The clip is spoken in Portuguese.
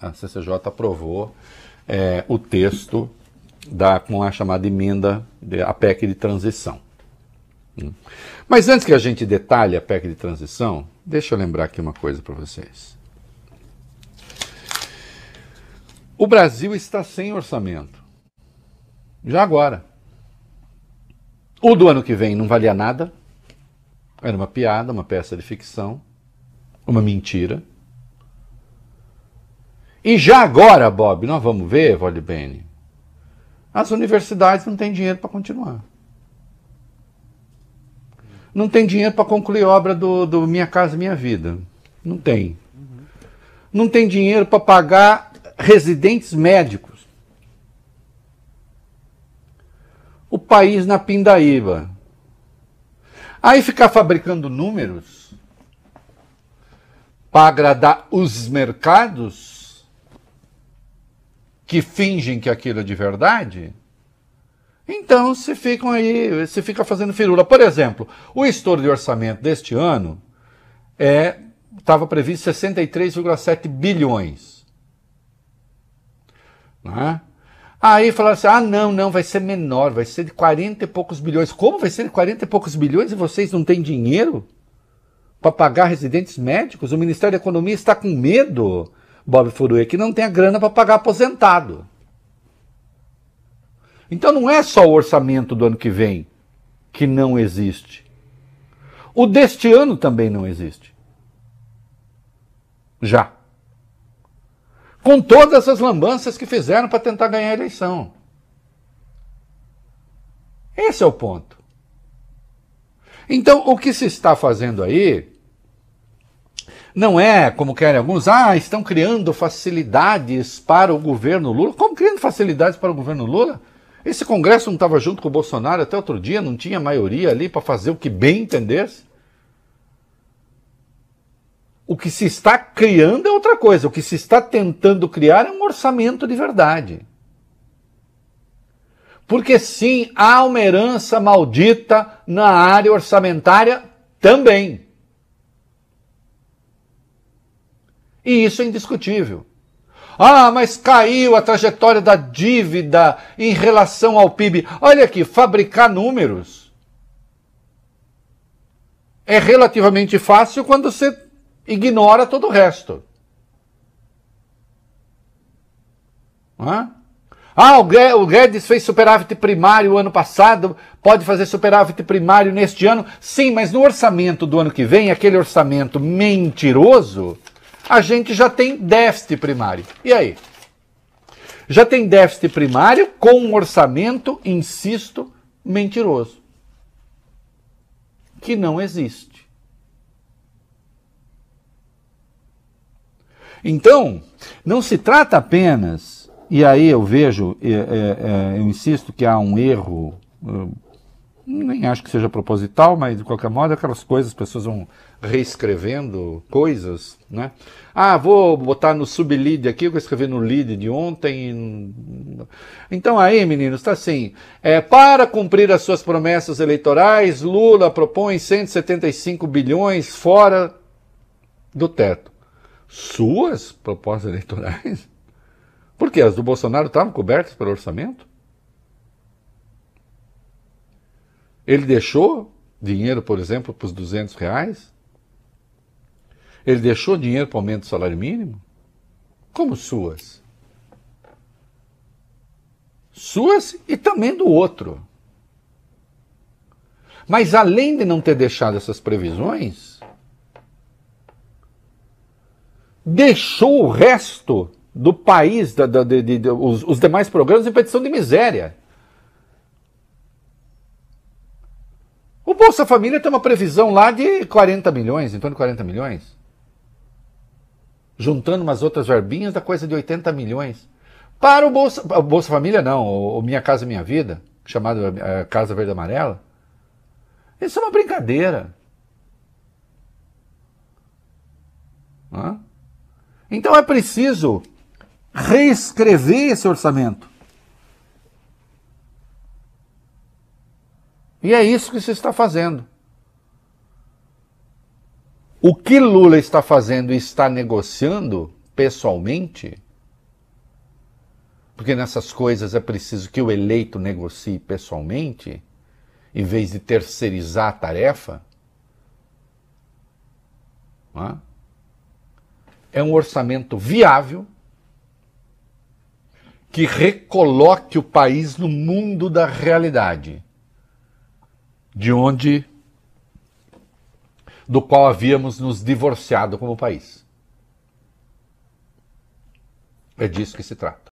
a CCJ aprovou é, o texto da, com a chamada emenda, de, a PEC de transição. Hum. Mas antes que a gente detalhe a PEC de transição, deixa eu lembrar aqui uma coisa para vocês. O Brasil está sem orçamento. Já agora. O do ano que vem não valia nada. Era uma piada, uma peça de ficção, uma mentira. E já agora, Bob, nós vamos ver, Vale Bene, as universidades não têm dinheiro para continuar. Não tem dinheiro para concluir obra do, do Minha Casa Minha Vida. Não tem. Não tem dinheiro para pagar residentes médicos. O país na pindaíba. Aí ficar fabricando números para agradar os mercados que fingem que aquilo é de verdade, então se ficam aí, se fica fazendo firula. Por exemplo, o estouro de orçamento deste ano é estava previsto 63,7 bilhões. Né? Aí falaram assim: ah, não, não, vai ser menor, vai ser de 40 e poucos bilhões. Como vai ser de 40 e poucos bilhões e vocês não têm dinheiro para pagar residentes médicos? O Ministério da Economia está com medo Bob Furui, que não tem a grana para pagar aposentado. Então não é só o orçamento do ano que vem que não existe. O deste ano também não existe. Já. Com todas as lambanças que fizeram para tentar ganhar a eleição. Esse é o ponto. Então, o que se está fazendo aí não é, como querem alguns, ah, estão criando facilidades para o governo Lula. Como criando facilidades para o governo Lula? Esse Congresso não estava junto com o Bolsonaro até outro dia, não tinha maioria ali para fazer o que bem entendesse? O que se está criando é outra coisa. O que se está tentando criar é um orçamento de verdade. Porque sim, há uma herança maldita na área orçamentária também. E isso é indiscutível. Ah, mas caiu a trajetória da dívida em relação ao PIB. Olha aqui, fabricar números é relativamente fácil quando você ignora todo o resto. Ah, o Guedes fez superávit primário ano passado, pode fazer superávit primário neste ano. Sim, mas no orçamento do ano que vem, aquele orçamento mentiroso, a gente já tem déficit primário. E aí? Já tem déficit primário com um orçamento, insisto, mentiroso. Que não existe. Então, não se trata apenas, e aí eu vejo, é, é, eu insisto que há um erro, nem acho que seja proposital, mas de qualquer modo, aquelas coisas, as pessoas vão reescrevendo coisas, né? Ah, vou botar no sublid aqui, eu escrevi no lead de ontem. Então aí, meninos, está assim. É, para cumprir as suas promessas eleitorais, Lula propõe 175 bilhões fora do teto. Suas propostas eleitorais? Por quê? As do Bolsonaro estavam cobertas pelo orçamento? Ele deixou dinheiro, por exemplo, para os 200 reais? Ele deixou dinheiro para o aumento do salário mínimo? Como suas? Suas e também do outro. Mas além de não ter deixado essas previsões, deixou o resto do país, da, da, de, de, de, os, os demais programas em petição de miséria. O Bolsa Família tem uma previsão lá de 40 milhões, em torno de 40 milhões juntando umas outras verbinhas, da coisa de 80 milhões. Para o Bolsa, o Bolsa Família, não, o Minha Casa Minha Vida, chamado é, Casa Verde Amarela. Isso é uma brincadeira. Hã? Então é preciso reescrever esse orçamento. E é isso que se está fazendo. O que Lula está fazendo e está negociando pessoalmente porque nessas coisas é preciso que o eleito negocie pessoalmente, em vez de terceirizar a tarefa. É um orçamento viável que recoloque o país no mundo da realidade, de onde do qual havíamos nos divorciado como país. É disso que se trata.